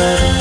Thank.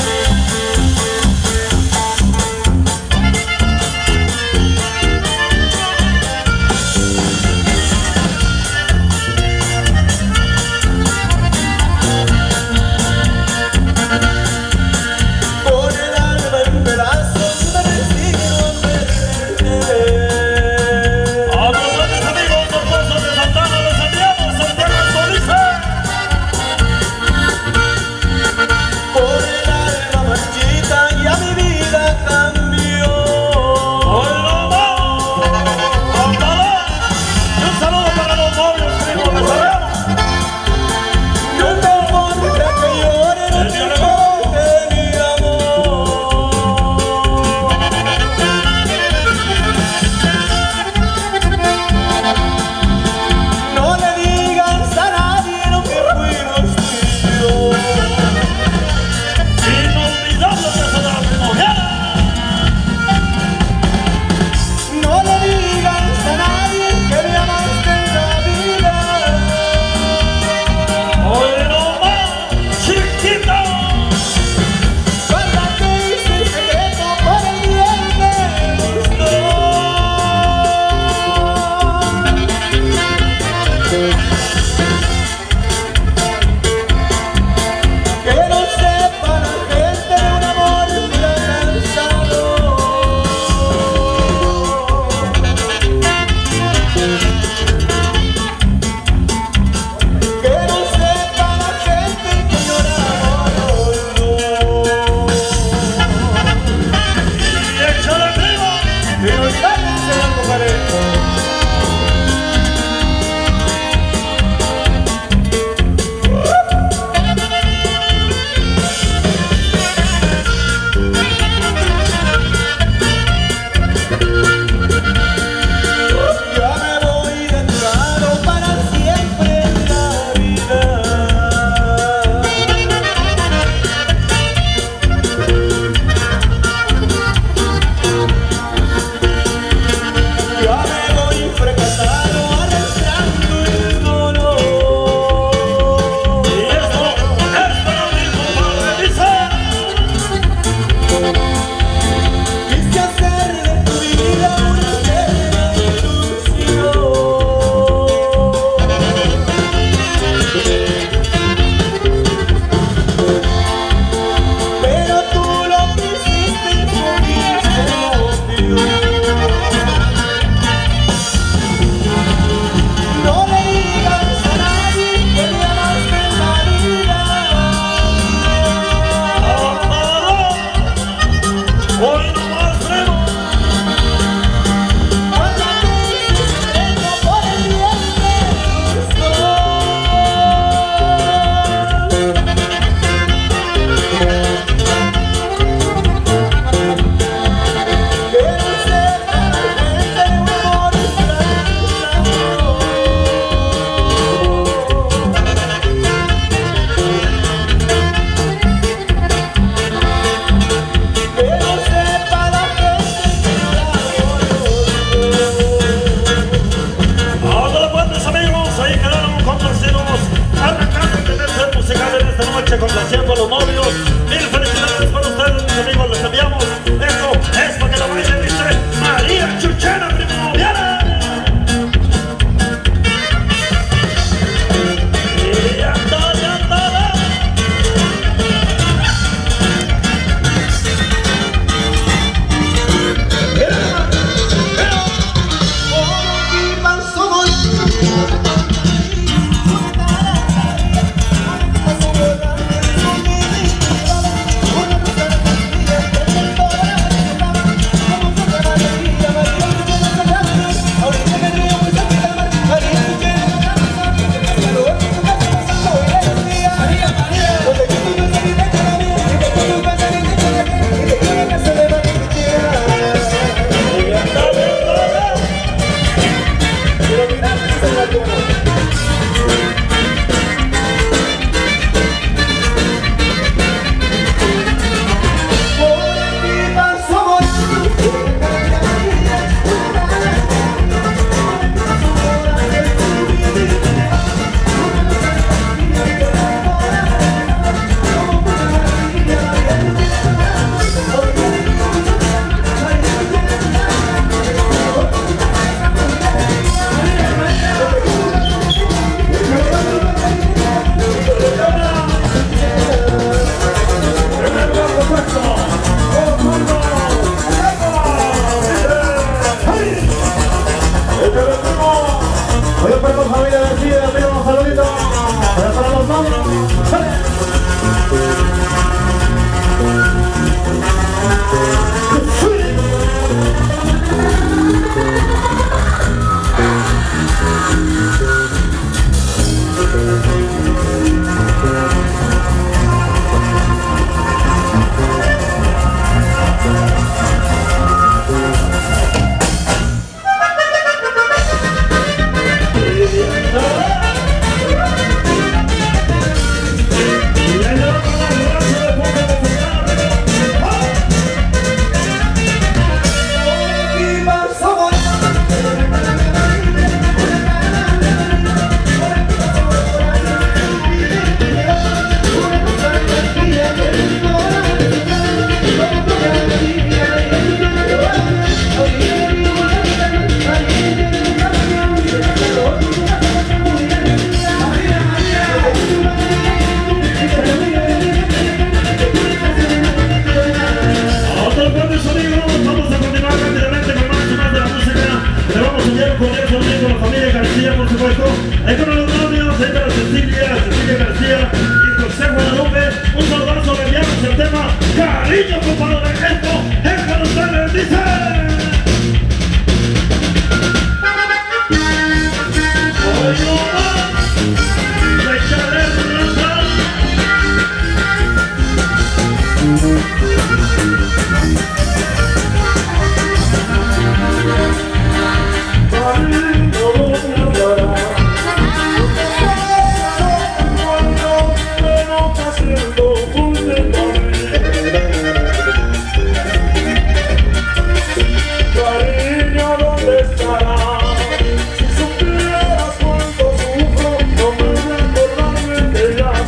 いいところだ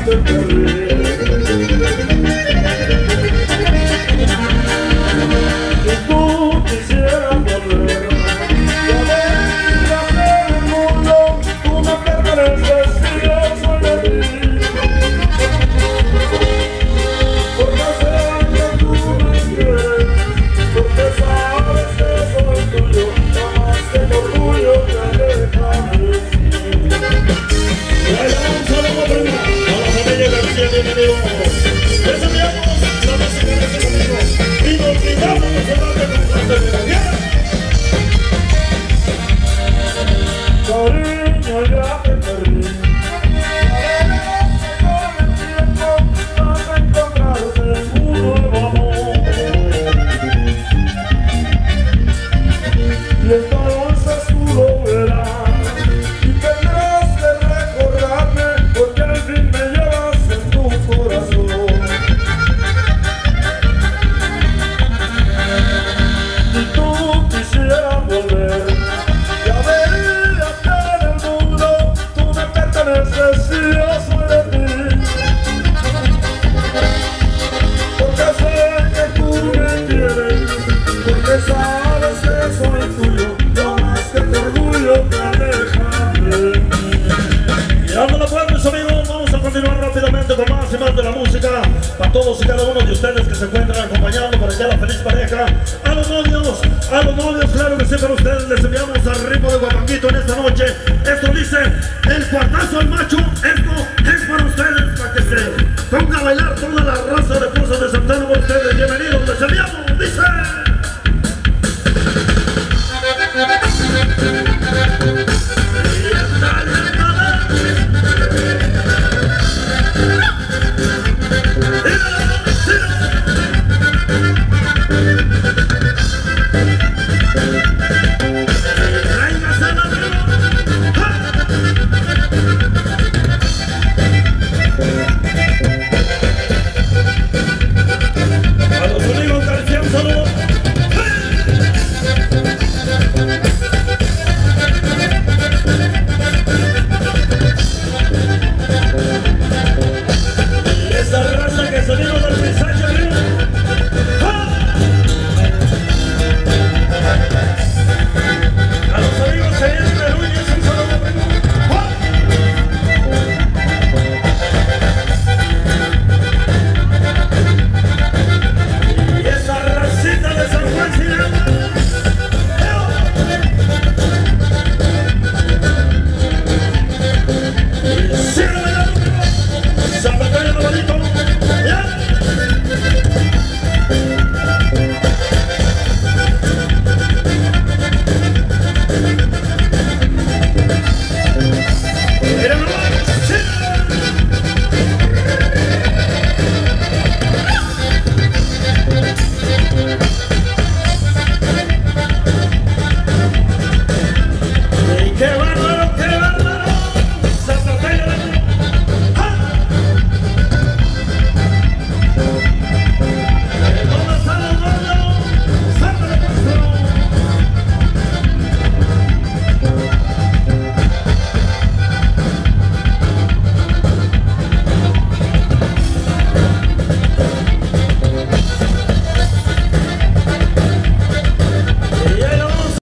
the. Allá a perdí. Sí, para ustedes les enviamos al ritmo de guapanguito en esta noche. Esto dice, el cuartazo al macho, esto es para ustedes, para que se ponga a bailar toda la